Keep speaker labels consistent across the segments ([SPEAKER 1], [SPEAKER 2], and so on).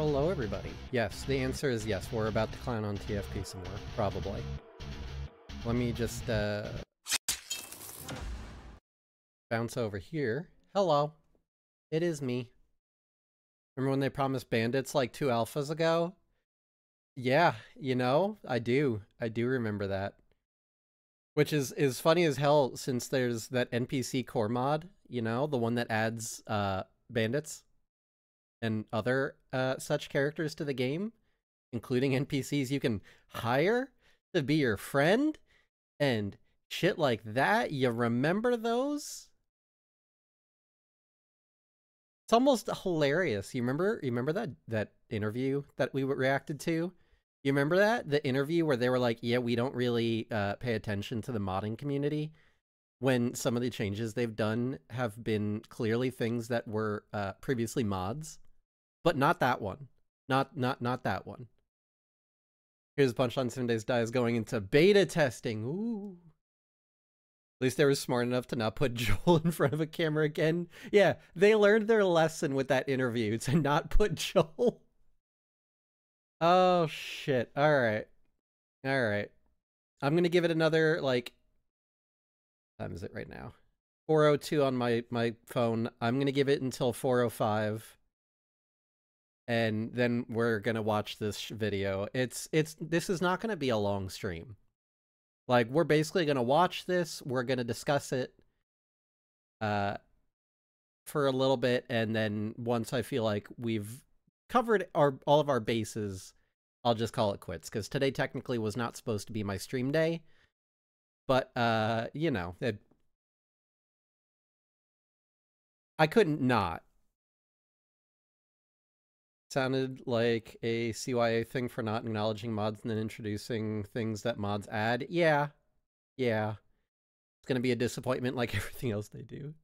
[SPEAKER 1] Hello, everybody. Yes, the answer is yes. We're about to clown on TFP some more, probably. Let me just uh, bounce over here. Hello, it is me. Remember when they promised bandits like two alphas ago? Yeah, you know, I do. I do remember that. Which is is funny as hell since there's that NPC core mod, you know, the one that adds uh bandits and other uh such characters to the game, including NPCs you can hire to be your friend and shit like that. You remember those? It's almost hilarious. You remember you remember that that interview that we reacted to? You remember that? The interview where they were like, "Yeah, we don't really uh, pay attention to the modding community." When some of the changes they've done have been clearly things that were uh, previously mods, but not that one. Not not not that one. Here's Punchline Seven Days Die is going into beta testing. Ooh. At least they were smart enough to not put Joel in front of a camera again. Yeah, they learned their lesson with that interview to not put Joel. Oh shit. All right. All right. I'm to give it another like time is it right now? 402 on my my phone. I'm going to give it until 405 and then we're going to watch this video. It's it's this is not going to be a long stream. Like we're basically going to watch this, we're going to discuss it uh for a little bit and then once I feel like we've covered our all of our bases, I'll just call it quits because today technically was not supposed to be my stream day. But uh, you know, it, I couldn't not. Sounded like a CYA thing for not acknowledging mods and then introducing things that mods add. Yeah. Yeah. It's gonna be a disappointment like everything else they do.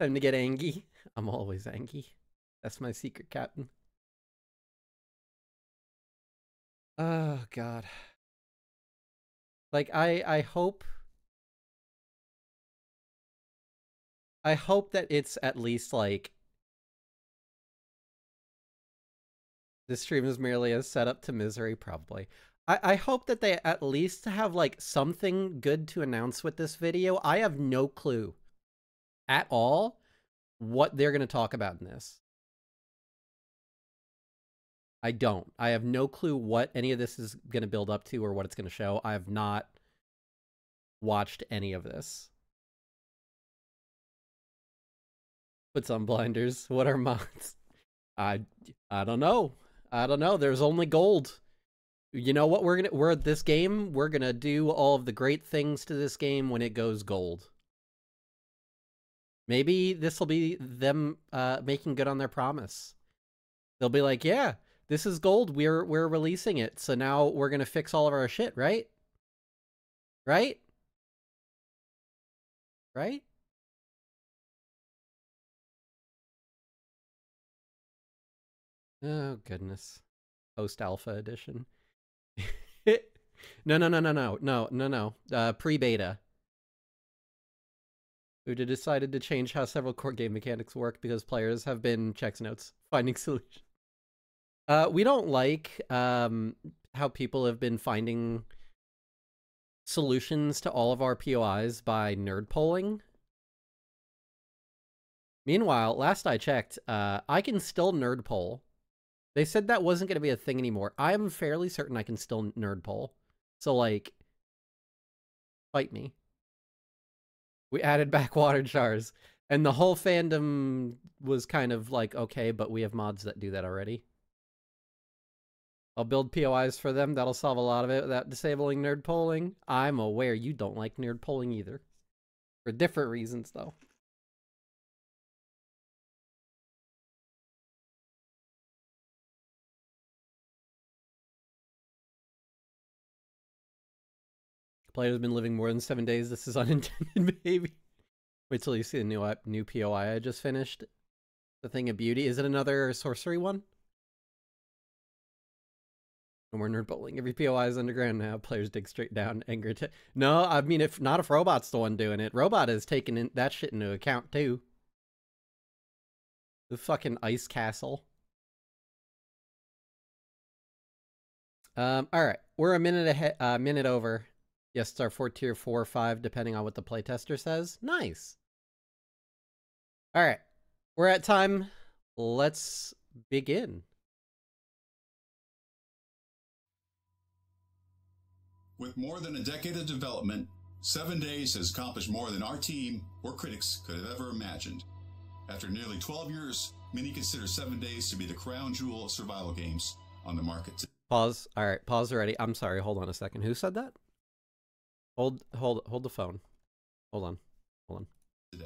[SPEAKER 1] Time to get angry. I'm always angry. That's my secret, Captain. Oh god. Like I I hope I hope that it's at least like this stream is merely a setup to misery, probably. I, I hope that they at least have like something good to announce with this video. I have no clue at all what they're gonna talk about in this. I don't. I have no clue what any of this is going to build up to or what it's going to show. I have not watched any of this. Put some blinders. What are mods? I I don't know. I don't know. There's only gold. You know what we're gonna we're at this game, we're gonna do all of the great things to this game when it goes gold. Maybe this will be them uh making good on their promise. They'll be like, yeah, this is gold. We're we're releasing it. So now we're to fix all of our shit, right? Right? Right? Oh goodness. Post alpha edition. no, no, no, no, no. No, no, no. Uh pre-beta. Uda decided to change how several core game mechanics work because players have been checks notes finding solutions. Uh, we don't like um, how people have been finding solutions to all of our POIs by nerd poling. Meanwhile, last I checked, uh, I can still nerd pole. They said that wasn't going to be a thing anymore. I am fairly certain I can still nerd pole. So, like, fight me. We added back water jars. And the whole fandom was kind of like, okay, but we have mods that do that already. I'll build POIs for them. That'll solve a lot of it without disabling nerd poling. I'm aware you don't like nerd poling either. For different reasons, though. Player's been living more than seven days. This is unintended, maybe. Wait till you see the new new POI I just finished. The Thing of Beauty. Is it another sorcery one? No more nerd bowling. Every POI is underground now. Players dig straight down. Anger. No, I mean, if not if Robot's the one doing it. Robot is taking in, that shit into account too. The fucking ice castle. Um, all right, we're a minute ahead, a uh, minute over. Yes, it's our four tier four or five, depending on what the playtester says. Nice. All right, we're at time. Let's begin.
[SPEAKER 2] With more than a decade of development, Seven Days has accomplished more than our team or critics could have ever imagined. After nearly 12 years, many consider Seven Days to be the crown jewel of survival games on the market today.
[SPEAKER 1] Pause. All right, pause already. I'm sorry. Hold on a second. Who said that? Hold, hold, hold the phone. Hold on, hold on.
[SPEAKER 2] Today.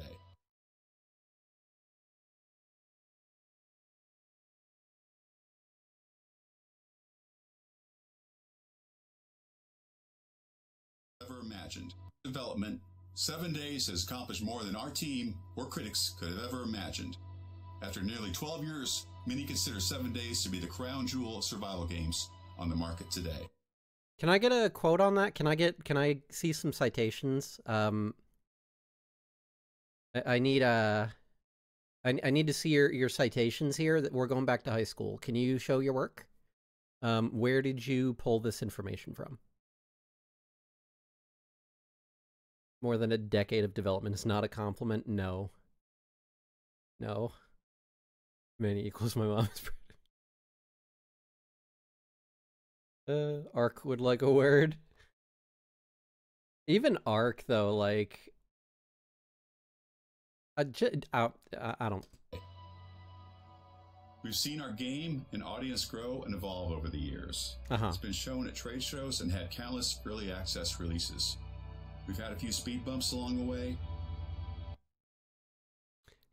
[SPEAKER 2] Ever imagined. Development. Seven Days has accomplished more than our team or critics could have ever imagined. After nearly 12 years, many consider Seven Days to be the crown jewel of survival games on the market today.
[SPEAKER 1] Can I get a quote on that? Can I get can I see some citations? Um I, I need a uh, I, I need to see your, your citations here that we're going back to high school. Can you show your work? Um where did you pull this information from? More than a decade of development is not a compliment. No. No. Many equals my mom's Uh, Ark would like a word. Even Ark though, like, I, I, I don't.
[SPEAKER 2] We've seen our game and audience grow and evolve over the years.
[SPEAKER 1] Uh -huh.
[SPEAKER 2] It's been shown at trade shows and had countless early access releases. We've had a few speed bumps along the way.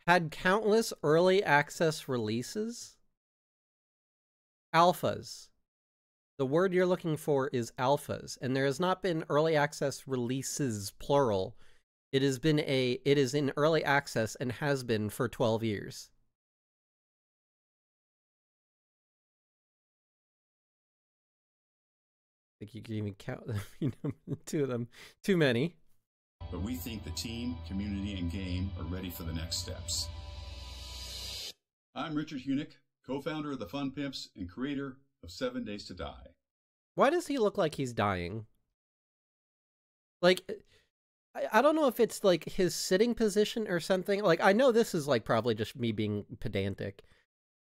[SPEAKER 1] Had countless early access releases? Alphas. The word you're looking for is alphas, and there has not been early access releases plural. It has been a it is in early access and has been for 12 years. I think you can even count them, you know, two of them. Too many.
[SPEAKER 2] But we think the team, community, and game are ready for the next steps. I'm Richard Huenink, co-founder of the Fun Pimps and creator of Seven Days to Die.
[SPEAKER 1] Why does he look like he's dying? Like, I, I don't know if it's like his sitting position or something. Like, I know this is like probably just me being pedantic.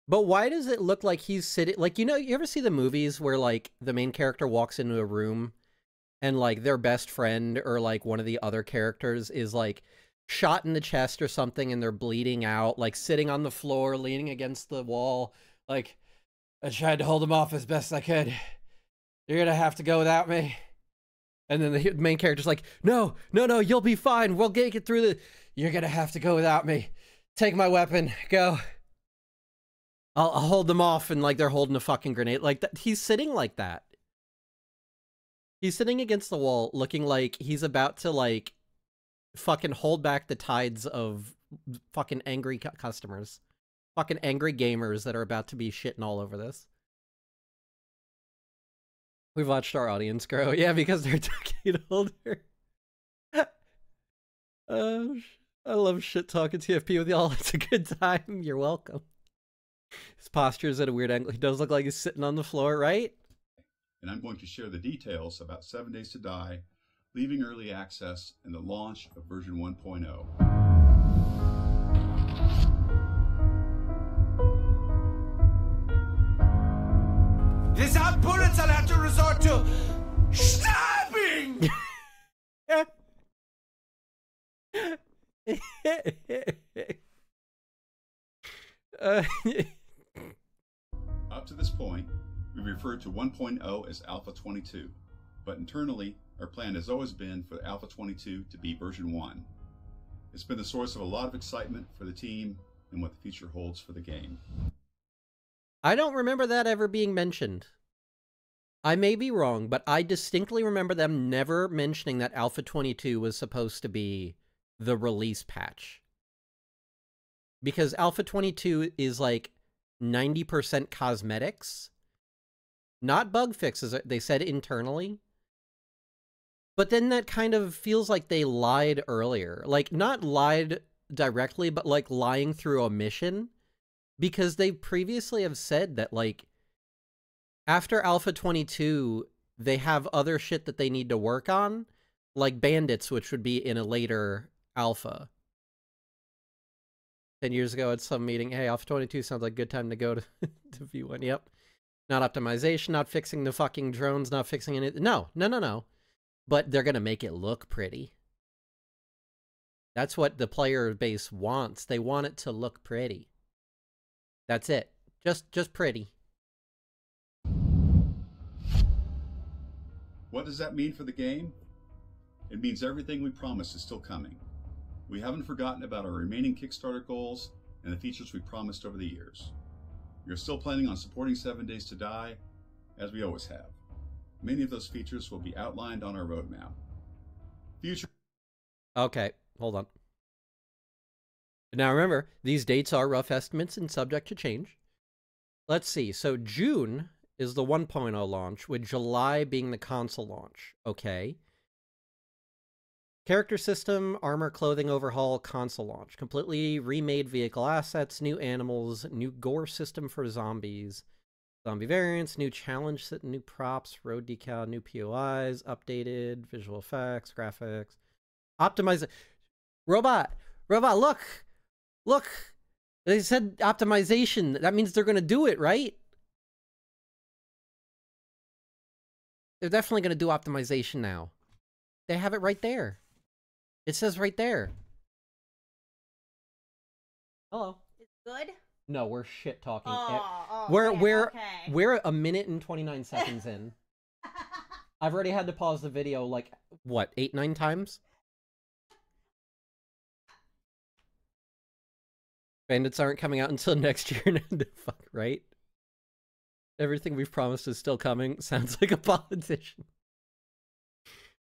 [SPEAKER 1] But why does it look like he's sitting? Like, you know, you ever see the movies where like the main character walks into a room and like their best friend or like one of the other characters is like shot in the chest or something and they're bleeding out, like sitting on the floor, leaning against the wall, like I tried to hold him off as best I could. You're gonna have to go without me. And then the main character's like, no, no, no, you'll be fine. We'll get it through the. You're gonna have to go without me. Take my weapon. Go. I'll, I'll hold them off, and like they're holding a fucking grenade. Like that. He's sitting like that. He's sitting against the wall, looking like he's about to like fucking hold back the tides of fucking angry cu customers fucking angry gamers that are about to be shitting all over this. We've watched our audience grow. Yeah, because they're decade older. oh, I love shit talking TFP with y'all. It's a good time. You're welcome. His posture is at a weird angle. He does look like he's sitting on the floor, right?
[SPEAKER 2] And I'm going to share the details about Seven Days to Die, leaving early access, and the launch of version 1.0.
[SPEAKER 3] Without bullets, I'll have to resort to stabbing!
[SPEAKER 2] uh, Up to this point, we referred to 1.0 as Alpha 22, but internally, our plan has always been for Alpha 22 to be version 1. It's been the source of a lot of excitement for the team and what the future holds for the game.
[SPEAKER 1] I don't remember that ever being mentioned. I may be wrong, but I distinctly remember them never mentioning that Alpha 22 was supposed to be the release patch. Because Alpha 22 is like 90% cosmetics, not bug fixes, uh, they said internally. But then that kind of feels like they lied earlier. Like, not lied directly, but like lying through omission because they previously have said that like after Alpha 22, they have other shit that they need to work on, like Bandits, which would be in a later alpha. 10 years ago at some meeting, hey, Alpha 22 sounds like a good time to go to, to V1. Yep. Not optimization, not fixing the fucking drones, not fixing any. No, no, no, no. But they're going to make it look pretty. That's what the player base wants. They want it to look pretty. That's it. Just just pretty.
[SPEAKER 2] What does that mean for the game? It means everything we promised is still coming. We haven't forgotten about our remaining Kickstarter goals and the features we promised over the years. We are still planning on supporting 7 Days to Die, as we always have. Many of those features will be outlined on our roadmap. Future
[SPEAKER 1] Okay, hold on. Now remember, these dates are rough estimates and subject to change. Let's see. So June is the 1.0 launch, with July being the console launch. Okay. Character system, armor, clothing overhaul, console launch. Completely remade vehicle assets, new animals, new gore system for zombies, zombie variants, new challenge set, new props, road decal, new POIs, updated visual effects, graphics, optimize Robot, robot, look, look. They said optimization. That means they're going to do it, right? They're definitely going to do optimization now. They have it right there. It says right there. Hello.
[SPEAKER 4] It's good.
[SPEAKER 1] No, we're shit talking.
[SPEAKER 4] Oh, oh,
[SPEAKER 1] we're we're
[SPEAKER 4] okay.
[SPEAKER 1] we're a minute and 29 seconds in. I've already had to pause the video like what, 8 9 times? Bandits aren't coming out until next year. Fuck, right? Everything we've promised is still coming. Sounds like a politician.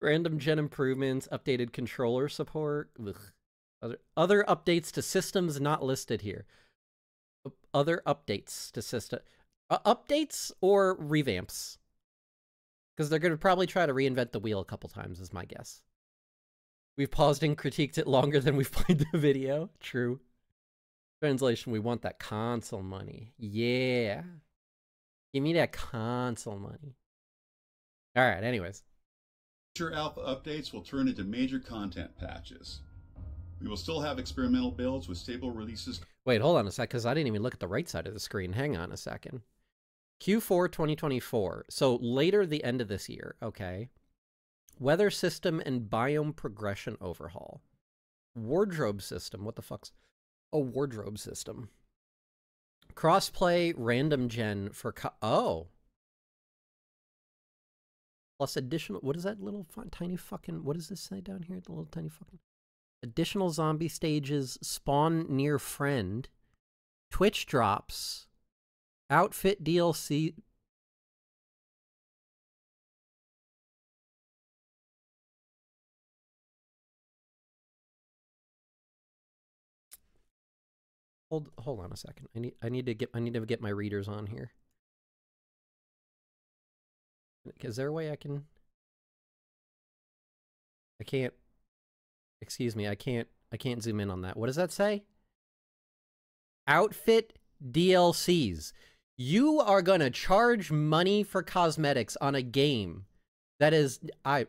[SPEAKER 1] Random gen improvements, updated controller support. Ugh. Other, other updates to systems not listed here. Other updates to system. Uh, updates or revamps? Because they're going to probably try to reinvent the wheel a couple times, is my guess. We've paused and critiqued it longer than we've played the video. True. Translation, we want that console money. Yeah. Hmm. Give me that console money. Alright, anyways.
[SPEAKER 2] Future alpha updates will turn into major content patches. We will still have experimental builds with stable releases
[SPEAKER 1] Wait, hold on a sec, because I didn't even look at the right side of the screen. Hang on a second. Q4 2024. So later the end of this year, okay. Weather system and biome progression overhaul. Wardrobe system. What the fuck's a wardrobe system? Crossplay random gen for oh. Plus additional. What is that little fu- tiny fucking? What does this say down here? The little tiny fucking. Additional zombie stages spawn near friend. Twitch drops. Outfit DLC. Hold hold on a second. I need I need to get I need to get my readers on here. Is there a way I can I can't Excuse me, I can't I can't zoom in on that. What does that say? Outfit DLCs. You are going to charge money for cosmetics on a game that is I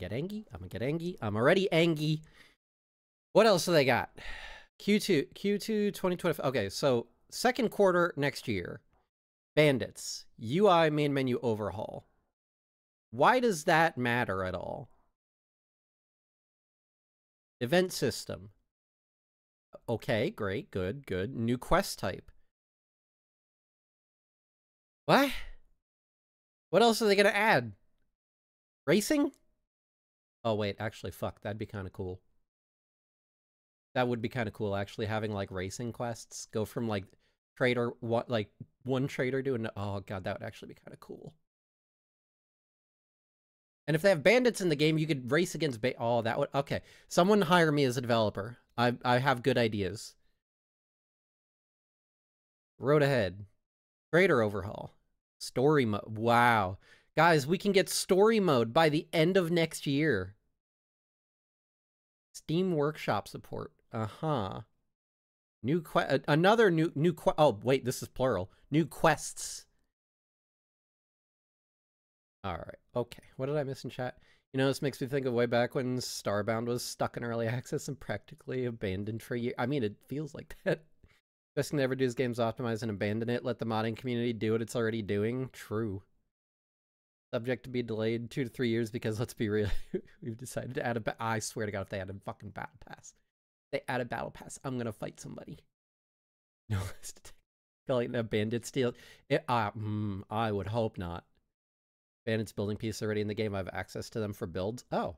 [SPEAKER 1] get angry. I'm gonna get angry. I'm already angry. What else do they got? Q2, Q2 2025. Okay, so second quarter next year. Bandits, UI main menu overhaul. Why does that matter at all? Event system. Okay, great, good, good. New quest type. What? What else are they gonna add? Racing? Oh wait, actually, fuck, that'd be kind of cool. That would be kind of cool, actually, having like racing quests go from like trader what like one trader doing. Oh god, that would actually be kind of cool. And if they have bandits in the game, you could race against ba- Oh, that would okay. Someone hire me as a developer. I I have good ideas. Road ahead. Greater overhaul. Story. Wow. Guys, we can get story mode by the end of next year. Steam Workshop support. Uh-huh. New que- another new new que- Oh, wait, this is plural. New quests. All right. Okay. What did I miss in chat? You know, this makes me think of way back when Starbound was stuck in early access and practically abandoned for years. I mean, it feels like that. Best thing to ever do is games optimize and abandon it. Let the modding community do what it's already doing. True. Subject to be delayed two to three years because let's be real, we've decided to add a. Ba- I swear to God, if they add a fucking battle pass, they add a battle pass, I'm gonna fight somebody. No, calling a bandit steal. It, uh, mm, I would hope not. Bandits building piece already in the game. I have access to them for builds. Oh,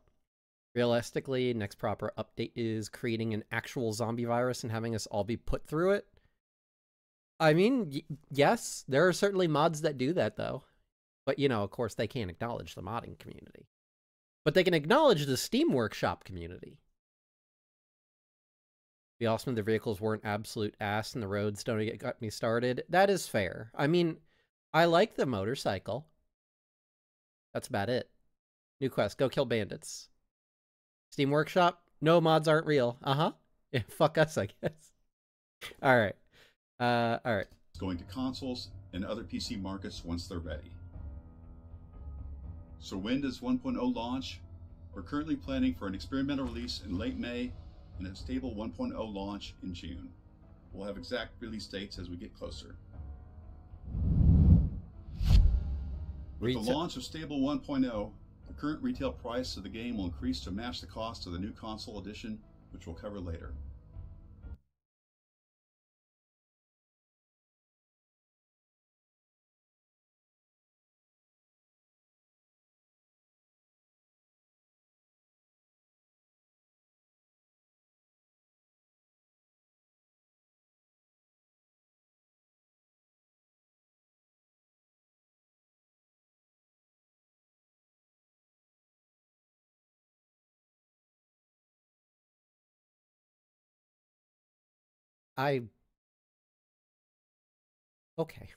[SPEAKER 1] realistically, next proper update is creating an actual zombie virus and having us all be put through it. I mean, yes, there are certainly mods that do that though. But, you know, of course, they can't acknowledge the modding community. But they can acknowledge the Steam Workshop community. The awesome the vehicles weren't absolute ass and the roads don't get got me started. That is fair. I mean, I like the motorcycle. That's about it. New quest, go kill bandits. Steam Workshop, no mods aren't real. Uh-huh. Yeah, fuck us, I guess. All right. Uh, all right.
[SPEAKER 2] going to consoles and other PC markets once they're ready. So when does 1.0 launch? We're currently planning for an experimental release in late May and a stable 1.0 launch in June. We'll have exact release dates as we get closer. With the launch of Stable 1.0, the current retail price of the game will increase to match the cost of the new console edition, which we'll cover later.
[SPEAKER 1] I. Okay.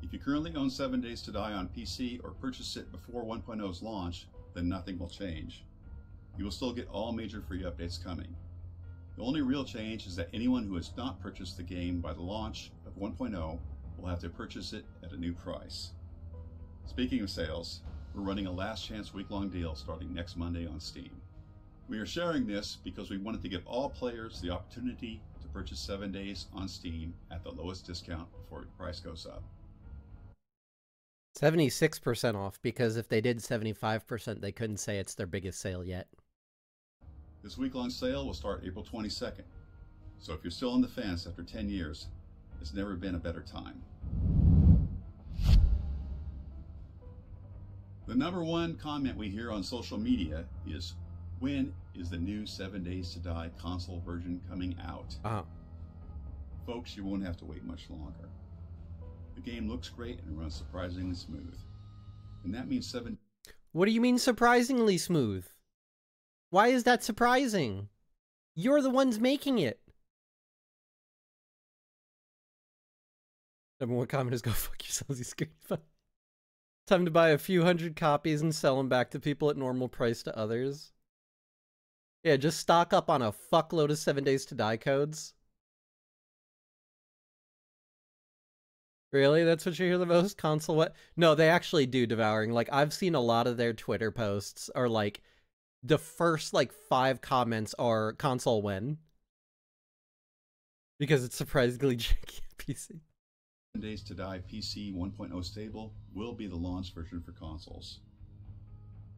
[SPEAKER 2] If you currently own 7 Days to Die on PC or purchase it before 1.0's launch, then nothing will change. You will still get all major free updates coming. The only real change is that anyone who has not purchased the game by the launch of 1.0 will have to purchase it at a new price. Speaking of sales, we're running a last chance week long deal starting next Monday on Steam. We are sharing this because we wanted to give all players the opportunity purchase 7 Days on Steam at the lowest discount before the price goes up.
[SPEAKER 1] 76% off because if they did 75%, they couldn't say it's their biggest sale yet.
[SPEAKER 2] This week long sale will start April 22nd. So if you're still on the fence after 10 years, it's never been a better time. The number one comment we hear on social media is when is the new 7 Days to Die console version coming out?
[SPEAKER 1] Uh-huh.
[SPEAKER 2] Folks, you won't have to wait much longer. The game looks great and runs surprisingly smooth. And that means 7
[SPEAKER 1] What do you mean surprisingly smooth? Why is that surprising? You're the ones making it. Number one comment is go fuck yourselves, you screen. Time to buy a few hundred copies and sell them back to people at normal price to others. Yeah, just stock up on a fuckload of 7 Days to Die codes. Really? That's what you hear the most? Console what? No, they actually do devouring. Like I've seen a lot of their Twitter posts are like the first like five comments are console when. Because it's surprisingly janky PC.
[SPEAKER 2] Days to Die PC 1.0 stable will be the launch version for consoles.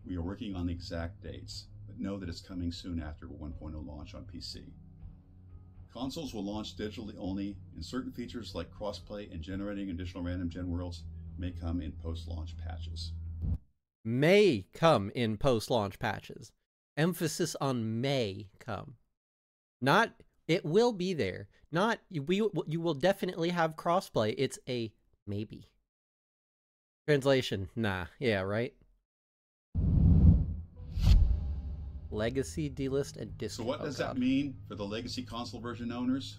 [SPEAKER 2] We are working on the exact dates, know that it's coming soon after 1.0 launch on PC. Consoles will launch digitally only, and certain features like crossplay and generating additional random gen worlds may come in post-launch patches.
[SPEAKER 1] May come in post launch patches. Emphasis on may come. Not it will be there. Not we you will definitely have crossplay. It's a maybe. Translation. Nah. Yeah, right. Legacy delist and
[SPEAKER 2] So what does
[SPEAKER 1] oh,
[SPEAKER 2] that mean for the legacy console version owners?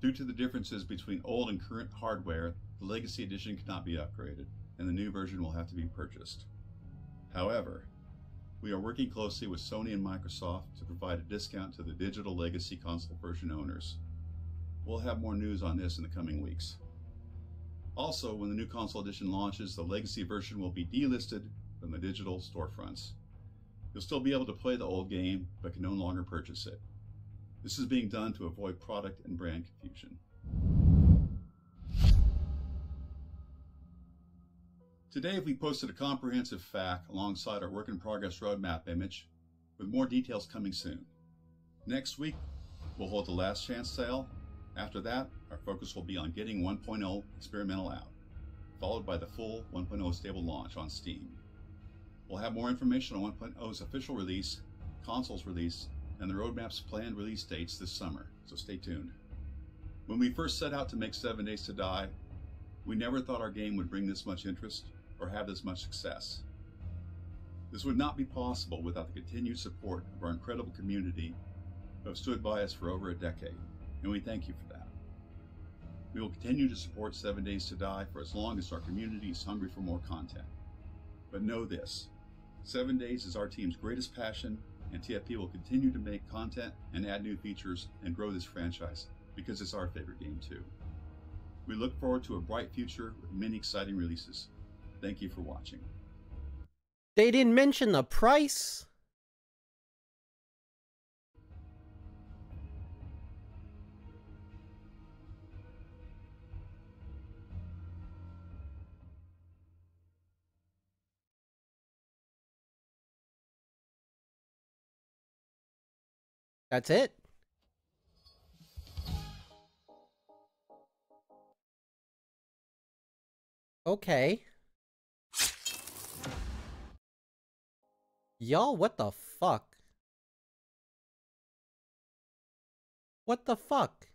[SPEAKER 2] Due to the differences between old and current hardware, the Legacy Edition cannot be upgraded, and the new version will have to be purchased. However, we are working closely with Sony and Microsoft to provide a discount to the digital Legacy console version owners. We'll have more news on this in the coming weeks. Also, when the new console edition launches, the Legacy version will be delisted from the digital storefronts. You'll still be able to play the old game, but can no longer purchase it. This is being done to avoid product and brand confusion. Today we posted a comprehensive FAQ alongside our work in progress roadmap image with more details coming soon. Next week, we'll hold the last chance sale. After that, our focus will be on getting 1.0 experimental out, followed by the full 1.0 stable launch on Steam. We'll have more information on 1.0's official release, consoles release, and the roadmap's planned release dates this summer, so stay tuned. When we first set out to make 7 Days to Die, we never thought our game would bring this much interest or have this much success. This would not be possible without the continued support of our incredible community who have stood by us for over a decade, and we thank you for that. We will continue to support 7 Days to Die for as long as our community is hungry for more content. But know this 7 Days is our team's greatest passion, and TFP will continue to make content and add new features and grow this franchise because it's our favorite game too. We look forward to a bright future with many exciting releases. Thank you for watching.
[SPEAKER 1] They didn't mention the price. That's it. Okay. Y'all, what the fuck? What the fuck?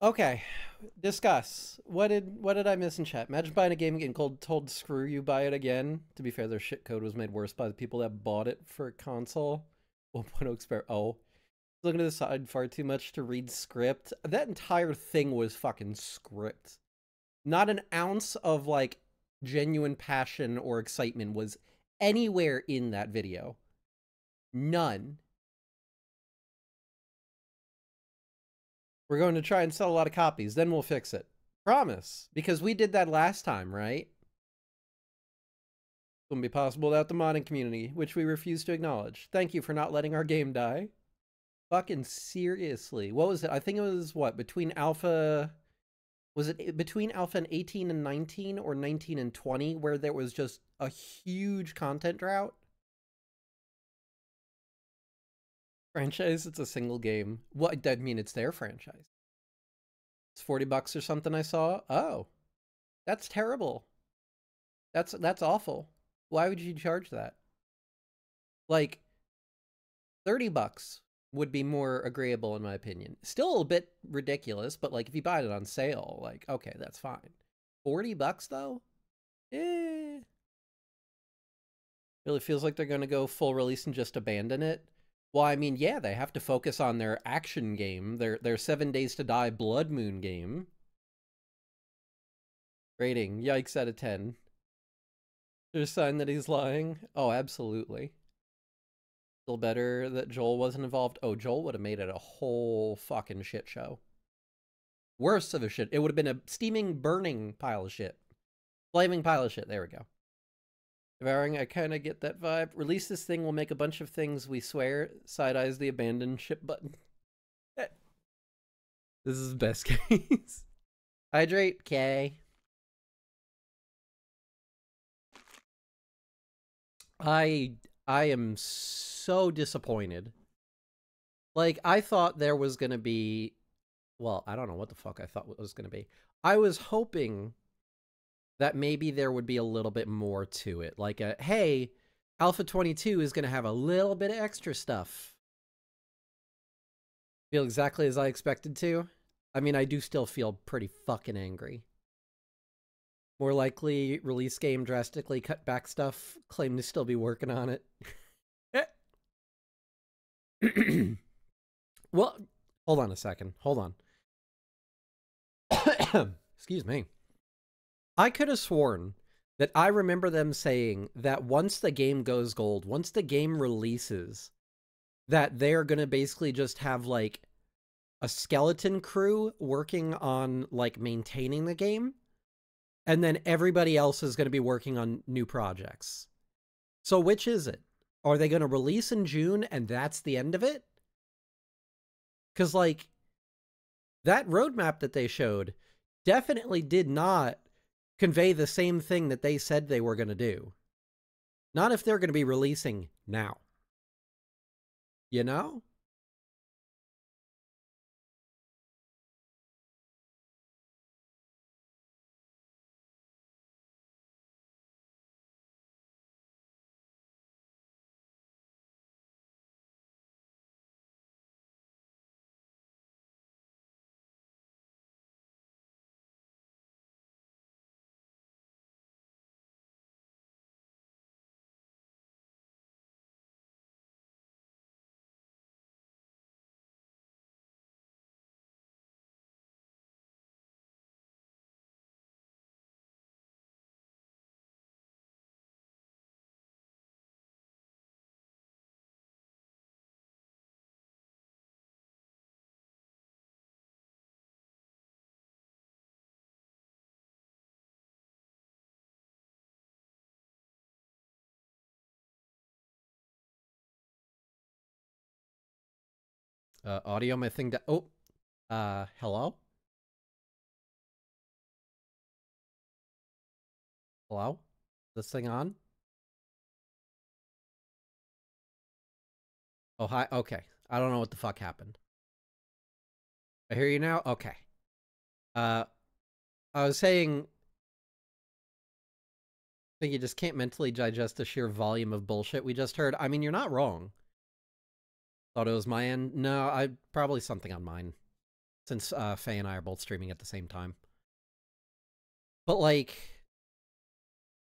[SPEAKER 1] Okay, discuss. What did what did I miss in chat? Imagine buying a game and getting cold, told screw you, buy it again. To be fair, their shit code was made worse by the people that bought it for a console. 1.0 exper- Oh, looking to the side far too much to read script. That entire thing was fucking script. Not an ounce of like genuine passion or excitement was anywhere in that video. None. We're going to try and sell a lot of copies, then we'll fix it. Promise. Because we did that last time, right? Wouldn't be possible without the modding community, which we refuse to acknowledge. Thank you for not letting our game die. Fucking seriously. What was it? I think it was what? Between alpha was it eh, between alpha and 18 and 19 or 19 and 20 where there was just a huge content drought franchise it's a single game what that mean it's their franchise it's 40 bucks or something i saw oh that's terrible that's that's awful why would you charge that like 30 bucks would be more agreeable in my opinion. Still a bit ridiculous, but like if you buy it on sale, like okay, that's fine. 40 bucks though? Eh. Really feels like they're going to go full release and just abandon it. Well, I mean, yeah, they have to focus on their action game, their their 7 Days to Die Blood Moon game. Rating, yikes out of 10. There's a sign that he's lying? Oh, absolutely. Still better that Joel wasn't involved. Oh, Joel would have made it a whole fucking shit show. Worse of a shit. It would have been a steaming, burning pile of shit. Flaming pile of shit. There we go. Devouring, I kind of get that vibe. Release this thing, we'll make a bunch of things, we swear. Side eyes the abandoned ship button. This is the best case. Hydrate, K. I I am so disappointed. Like I thought there was going to be well, I don't know what the fuck I thought was going to be. I was hoping that maybe there would be a little bit more to it. Like a hey, Alpha 22 is going to have a little bit of extra stuff. Feel exactly as I expected to. I mean, I do still feel pretty fucking angry. More likely, release game drastically cut back stuff, claim to still be working on it. well, Hold on a second. Hold on. Excuse me. I could have sworn that I remember them saying that once the game goes gold, once the game releases, that they're going to basically just have like a skeleton crew working on like maintaining the game and then everybody else is going to be working on new projects. So which is it? Are they going to release in June and that's the end of it? Cuz like that roadmap that they showed definitely did not convey the same thing that they said they were going to do. Not if they're going to be releasing now. You know? Uh, audio, my thing. that. oh, uh, hello. Hello. This thing on? Oh hi. Okay. I don't know what the fuck happened. I hear you now. Okay. Uh, I was saying. I think you just can't mentally digest the sheer volume of bullshit we just heard. I mean, you're not wrong. Thought it was my end. No, I probably something on mine, since uh, Faye and I are both streaming at the same time. But like,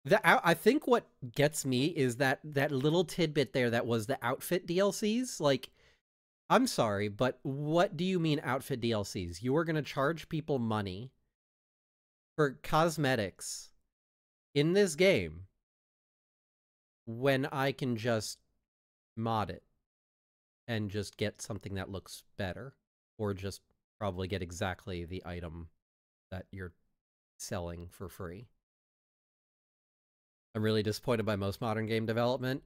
[SPEAKER 1] the I think what gets me is that that little tidbit there that was the outfit DLCs. Like, I'm sorry, but what do you mean outfit DLCs? You are going to charge people money for cosmetics in this game when I can just mod it and just get something that looks better or just probably get exactly the item that you're selling for free. I'm really disappointed by most modern game development.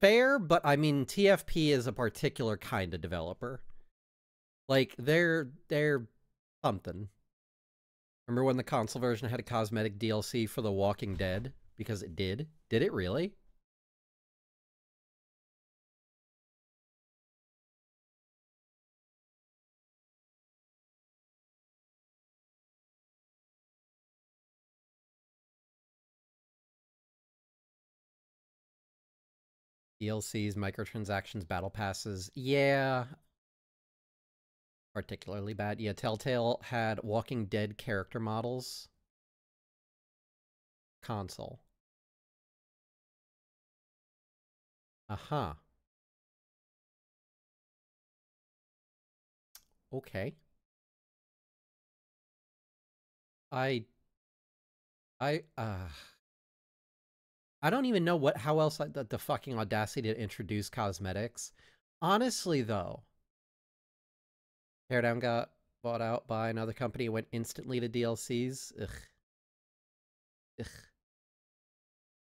[SPEAKER 1] Fair, but I mean TFP is a particular kind of developer. Like they're they're something. Remember when the console version had a cosmetic DLC for The Walking Dead because it did? Did it really? DLCs, microtransactions, battle passes. Yeah. Particularly bad. Yeah, Telltale had Walking Dead character models. Console. Uh-huh. Okay. I... I, uh... I don't even know what how else the, the fucking audacity to introduce cosmetics. Honestly, though, Teardown got bought out by another company. Went instantly to DLCs. Ugh. Ugh.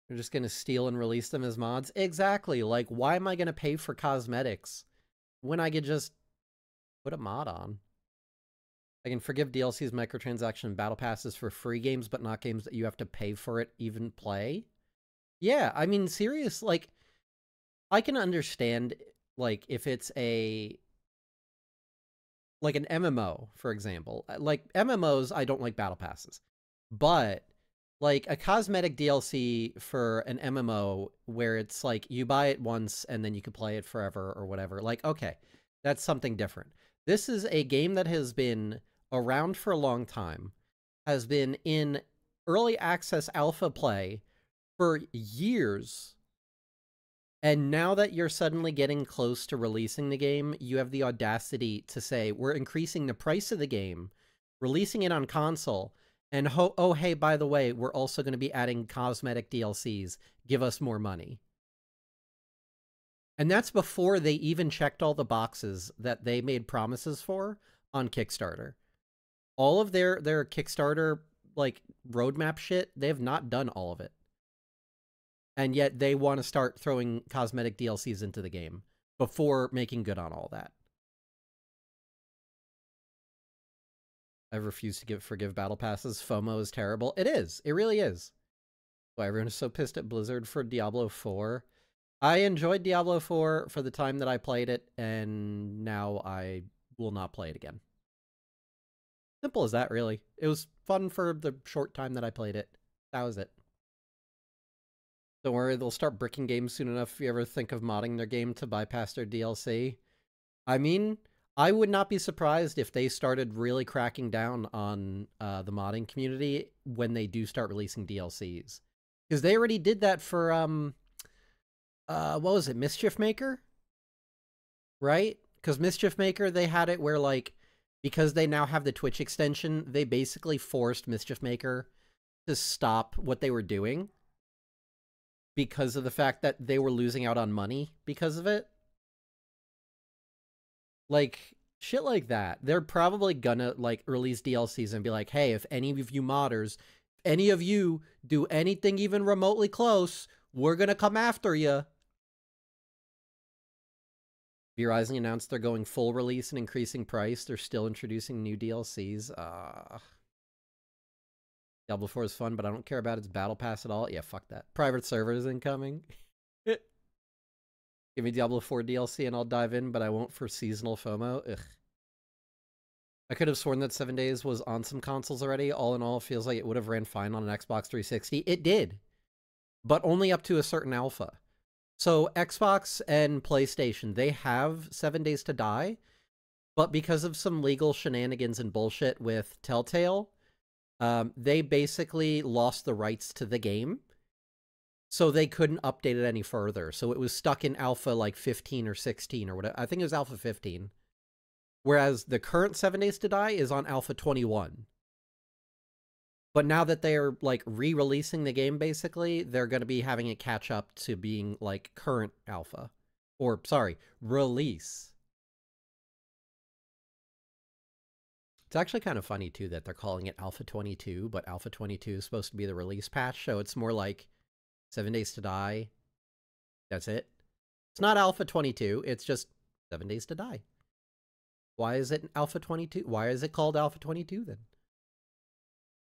[SPEAKER 1] They're just gonna steal and release them as mods. Exactly. Like, why am I gonna pay for cosmetics when I could just put a mod on? I can forgive DLCs, microtransaction, battle passes for free games, but not games that you have to pay for it even play. Yeah, I mean, serious, like, I can understand, like, if it's a, like an MMO, for example. Uh, like, MMOs, I don't like battle passes. But, like, a cosmetic DLC for an MMO where it's like, you buy it once and then you can play it forever or whatever. Like, okay, that's something different. This is a game that has been around for a long time, has been in early access alpha play for years And now that you're suddenly getting close to releasing the game, you have the audacity to say, we're increasing the price of the game, releasing it on console, and oh, hey, by the way, we're also going to be adding cosmetic DLCs. Give us more money. And that's before they even checked all the boxes that they made promises for on Kickstarter. All of their their Kickstarter like roadmap shit, they have not done all of it. And yet they want to start throwing cosmetic DLCs into the game before making good on all that. I refuse to give forgive battle passes. FOMO is terrible. It is. It really is. Why everyone is so pissed at Blizzard for Diablo 4. I enjoyed Diablo 4 for the time that I played it, and now I will not play it again. Simple as that, really. It was fun for the short time that I played it. That was it. Don't worry, they'll start bricking games soon enough if you ever think of modding their game to bypass their DLC. I mean, I would not be surprised if they started really cracking down on uh, the modding community when they do start releasing DLCs. Because they already did that for, um, uh, what was it, Mischief Maker? Right? Because Mischief Maker, they had it where, like, because they now have the Twitch extension, they basically forced Mischief Maker to stop what they were doing because of the fact that they were losing out on money because of it. Like shit like that. They're probably gonna like release DLCs and be like, "Hey, if any of you modders, any of you do anything even remotely close, we're gonna come after you." Verizon announced they're going full release and increasing price. They're still introducing new DLCs. Uh Diablo 4 is fun, but I don't care about its battle pass at all. Yeah, fuck that. Private servers incoming. Give me Diablo 4 DLC and I'll dive in, but I won't for seasonal FOMO. Ugh. I could have sworn that 7 Days was on some consoles already. All in all, feels like it would have ran fine on an Xbox 360. It did, but only up to a certain alpha. So Xbox and PlayStation, they have 7 Days to Die, but because of some legal shenanigans and bullshit with Telltale, um, they basically lost the rights to the game. So they couldn't update it any further. So it was stuck in alpha like 15 or 16 or whatever. I think it was alpha 15. Whereas the current 7 Days to Die is on alpha 21. But now that they're like re-releasing the game basically, they're going to be having it catch up to being like current alpha or sorry, release. It's actually kind of funny too that they're calling it Alpha 22, but Alpha 22 is supposed to be the release patch, so it's more like 7 Days to Die. That's it. It's not Alpha 22, it's just 7 Days to Die. Why is it Alpha 22? Why is it called Alpha 22 then?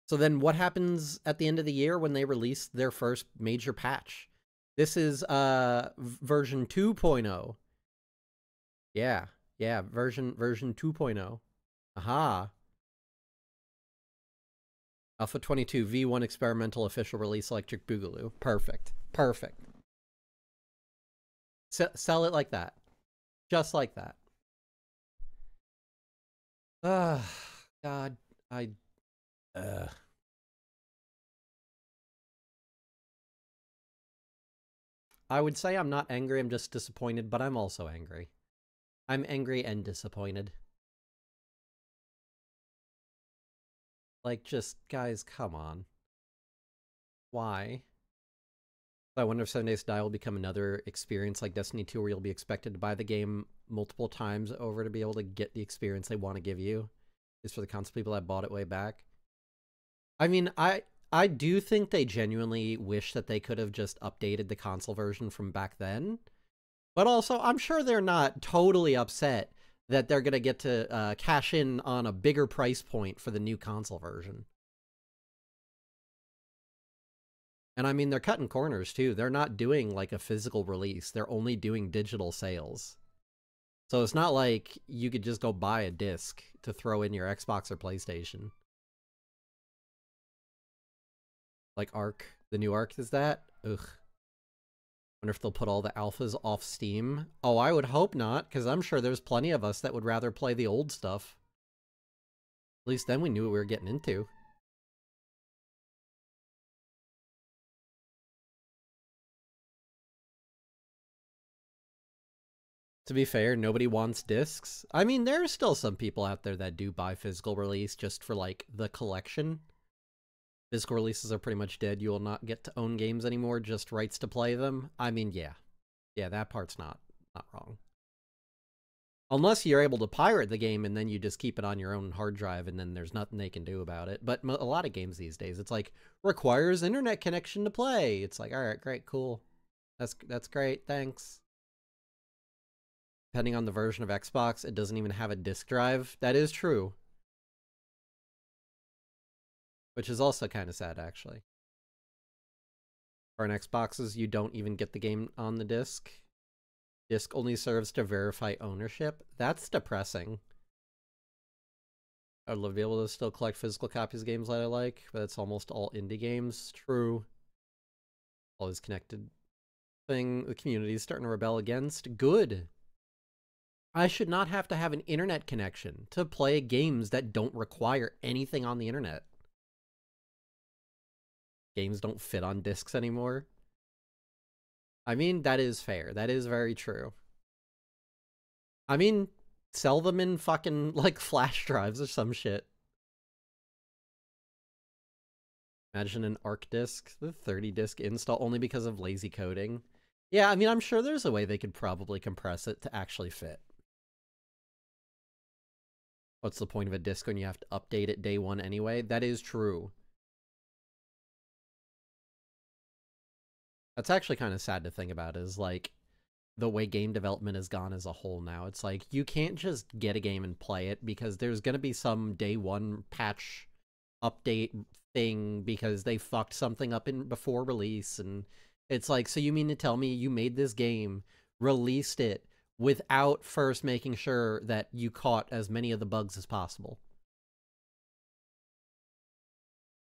[SPEAKER 1] So then what happens at the end of the year when they release their first major patch? This is uh version 2.0. Yeah. Yeah, version version 2.0. Aha. Alpha 22 V1 experimental official release electric boogaloo. Perfect. Perfect. S sell it like that. Just like that. Ah, God, I uh I would say I'm not angry, I'm just disappointed, but I'm also angry. I'm angry and disappointed. Like, just, guys, come on. Why? I wonder if Seven Days to Die will become another experience like Destiny 2 where you'll be expected to buy the game multiple times over to be able to get the experience they want to give you. Is for the console people that bought it way back. I mean, I I do think they genuinely wish that they could have just updated the console version from back then. But also, I'm sure they're not totally upset that they're going to get to uh, cash in on a bigger price point for the new console version. And I mean, they're cutting corners too. They're not doing like a physical release, they're only doing digital sales. So it's not like you could just go buy a disc to throw in your Xbox or PlayStation. Like Ark, the new Ark is that? Ugh. Wonder if they'll put all the alphas off Steam. Oh, I would hope not, because I'm sure there's plenty of us that would rather play the old stuff. At least then we knew what we were getting into. To be fair, nobody wants discs. I mean, there are still some people out there that do buy physical release just for like the collection. Physical releases are pretty much dead. You will not get to own games anymore, just rights to play them. I mean, yeah. Yeah, that part's not not wrong. Unless you're able to pirate the game and then you just keep it on your own hard drive and then there's nothing they can do about it. But a lot of games these days, it's like requires internet connection to play. It's like, all right, great, cool. That's that's great. Thanks. Depending on the version of Xbox, it doesn't even have a disk drive. That is true. Which is also kind of sad, actually. For an Xboxes, you don't even get the game on the disc Disc only serves to verify ownership. That's depressing. I'd love to be able to still collect physical copies of games that I like, but it's almost all indie games. True. Always connected thing the community is starting to rebel against. Good. I should not have to have an internet connection to play games that don't require anything on the internet. Games don't fit on discs anymore. I mean, that is fair. That is very true. I mean, sell them in fucking, like, flash drives or some shit. Imagine an Ark disk, the 30 disk install only because of lazy coding. Yeah, I mean, I'm sure there's a way they could probably compress it to actually fit. What's the point of a disk when you have to update it day one anyway? That is true. That's actually kind of sad to think about is like the way game development has gone as a whole now. It's like you can't just get a game and play it because there's going to be some day one patch update thing because they fucked something up in before release and it's like so you mean to tell me you made this game, released it without first making sure that you caught as many of the bugs as possible.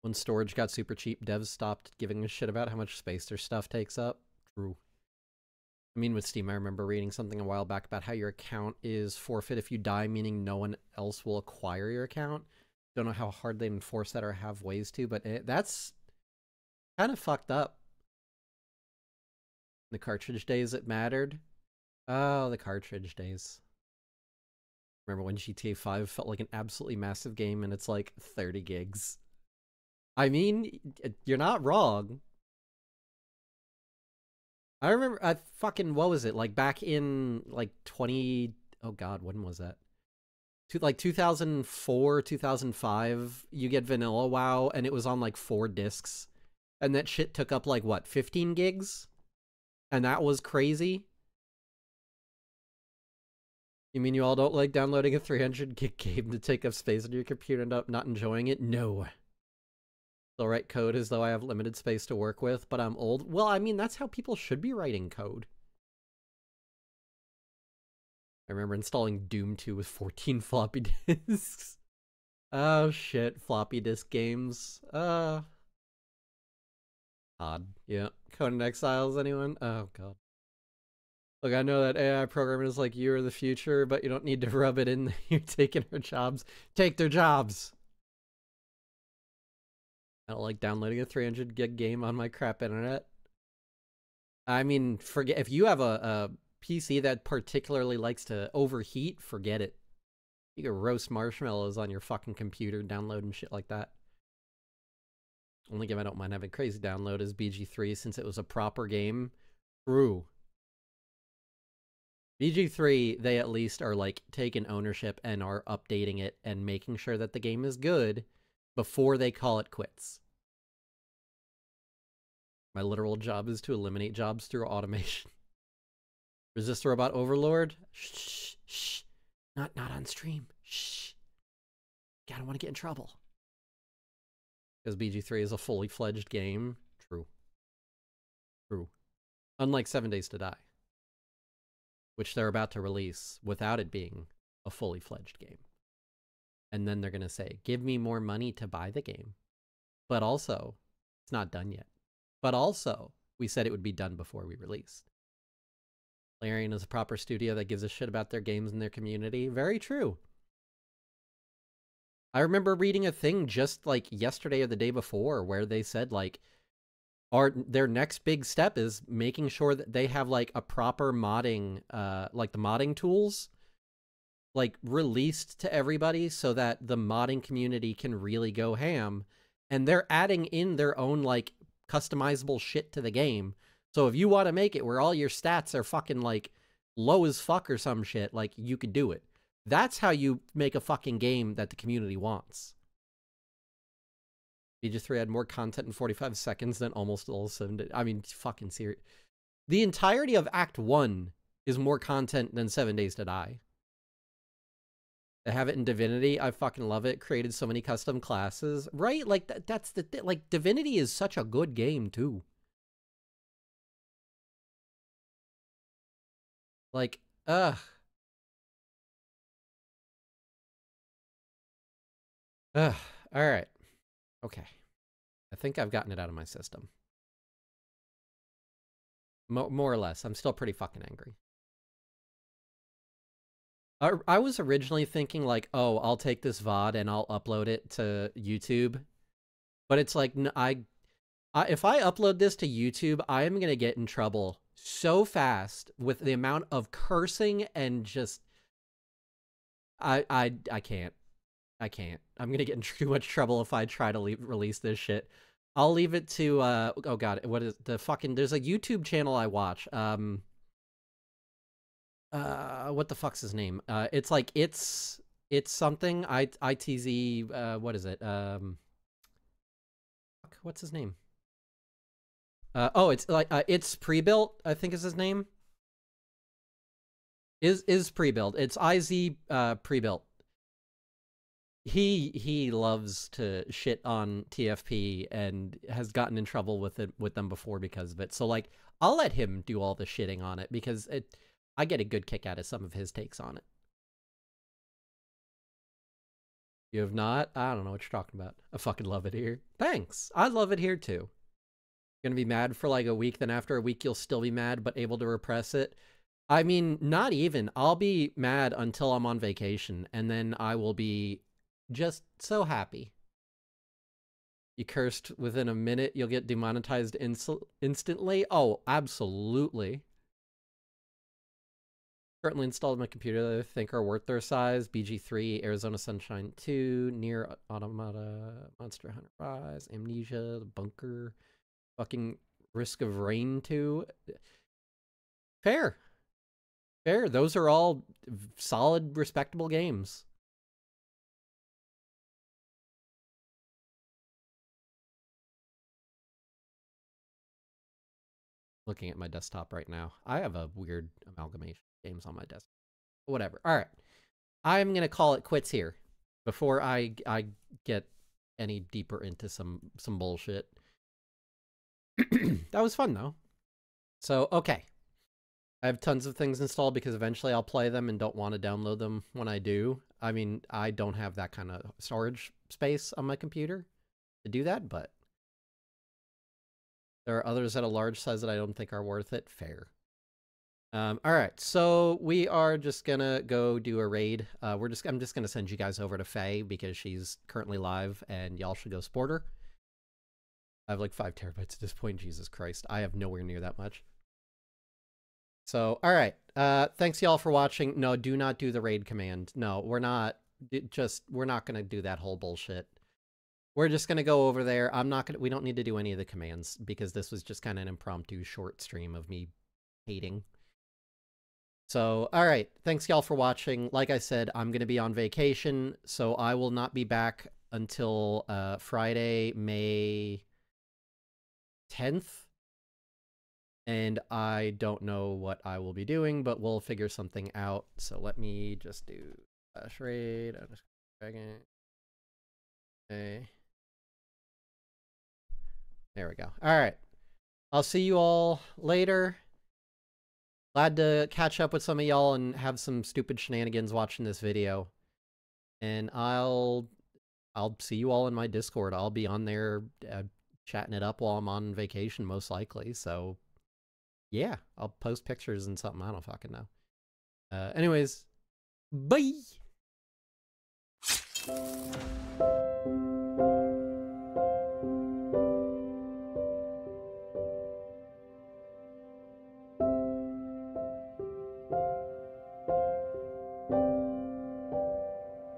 [SPEAKER 1] When storage got super cheap, devs stopped giving a shit about how much space their stuff takes up. True. I mean, with Steam, I remember reading something a while back about how your account is forfeit if you die, meaning no one else will acquire your account. Don't know how hard they enforce that or have ways to, but it, that's kind of fucked up. The cartridge days it mattered. Oh, the cartridge days. Remember when GTA 5 felt like an absolutely massive game and it's like 30 gigs. I mean, you're not wrong. I remember, I fucking, what was it? Like back in like 20, oh god, when was that? To, like 2004, 2005, you get Vanilla WoW and it was on like four discs. And that shit took up like what, 15 gigs? And that was crazy? You mean you all don't like downloading a 300 gig game to take up space on your computer and up not enjoying it? No they'll write code as though I have limited space to work with, but I'm old. Well, I mean, that's how people should be writing code. I remember installing Doom 2 with 14 floppy disks. oh shit, floppy disk games. Uh odd. Yeah. Conan Exiles, anyone? Oh god. Look, I know that AI programming is like you are the future, but you don't need to rub it in. You're taking our jobs. Take their jobs. I don't like downloading a 300 gig game on my crap internet. I mean, forget if you have a, a PC that particularly likes to overheat, forget it. You can roast marshmallows on your fucking computer, downloading shit like that. Only game I don't mind having crazy download is BG3 since it was a proper game. True. BG3, they at least are like taking ownership and are updating it and making sure that the game is good before they call it quits. My literal job is to eliminate jobs through automation. Resist robot overlord? Shh, shh, Not, not on stream. Shh. I don't want to get in trouble. Because BG3 is a fully fledged game. True. True. Unlike Seven Days to Die, which they're about to release without it being a fully fledged game. And then they're going to say, give me more money to buy the game. But also, it's not done yet. But also, we said it would be done before we released. Larian is a proper studio that gives a shit about their games and their community. Very true. I remember reading a thing just like yesterday or the day before where they said like our their next big step is making sure that they have like a proper modding uh like the modding tools like released to everybody so that the modding community can really go ham and they're adding in their own like customizable shit to the game so if you want to make it where all your stats are fucking like low as fuck or some shit like you could do it that's how you make a fucking game that the community wants BG3 had more content in 45 seconds than almost all seven. I mean, fucking serious. The entirety of Act 1 is more content than Seven Days to Die. They have it in Divinity. I fucking love it. Created so many custom classes. Right? Like, that, that's the. Like, Divinity is such a good game, too. Like, ugh. Ugh. All right. Okay. I think I've gotten it out of my system. Mo more or less. I'm still pretty fucking angry. I, was originally thinking like, oh, I'll take this VOD and I'll upload it to YouTube. But it's like, I, I if I upload this to YouTube, I am going to get in trouble so fast with the amount of cursing and just I I I can't. I can't. I'm gonna get in too much trouble if I try to leave, release this shit. I'll leave it to uh oh god, what is the fucking there's a YouTube channel I watch. Um uh what the fuck's his name? Uh it's like it's it's something I ITZ uh what is it? Um what's his name? Uh oh, it's like uh, it's pre-built, I think is his name. Is is pre-built. It's IZ uh pre-built he he loves to shit on TFP and has gotten in trouble with it with them before because of it. So like I'll let him do all the shitting on it because it I get a good kick out of some of his takes on it. You have not? I don't know what you're talking about. I fucking love it here. Thanks. I love it here too. You're gonna be mad for like a week, then after a week you'll still be mad but able to repress it. I mean, not even. I'll be mad until I'm on vacation, and then I will be just so happy. You cursed within a minute, you'll get demonetized insul- instantly? Oh, absolutely. Currently installed on my computer that I think are worth their size. BG3, Arizona Sunshine 2, NieR Automata, Monster Hunter Rise, Amnesia, The Bunker, fucking Risk of Rain 2. Fair. Fair. Those are all solid, respectable games. looking at my desktop right now. I have a weird amalgamation games on my desk. Whatever. All right. I'm going to call it quits here before I I get any deeper into some some bullshit. that was fun though. So, okay. I have tons of things installed because eventually I'll play them and don't want to download them when I do. I mean, I don't have that kind of storage space on my computer to do that, but there are others at a large size that I don't think are worth it. Fair. Um, all right, so we are just gonna go do a raid. Uh, we're just I'm just gonna send you guys over to Faye because she's currently live, and y'all should go support her. I have like five terabytes at this point. Jesus Christ, I have nowhere near that much. So, all right. Uh, thanks y'all for watching. No, do not do the raid command. No, we're not. Just we're not gonna do that whole bullshit. We're just to go over there. I'm not to, we don't need to do any of the commands because this was just kind of an impromptu short stream of me hating. So, all right. Thanks y'all for watching. Like I said, I'm going to be on vacation, so I will not be back until uh, Friday, May 10th. And I don't know what I will be doing, but we'll figure something out. So let me just do slash raid. I'm just Okay. There we go. All right. I'll see you all later. Glad to catch up with some of y'all and have some stupid shenanigans watching this video. And I'll I'll see you all in my Discord. I'll be on there uh, chatting it up while I'm on vacation, most likely. So, yeah, I'll post pictures and something. I don't fucking know. Uh, anyways, bye.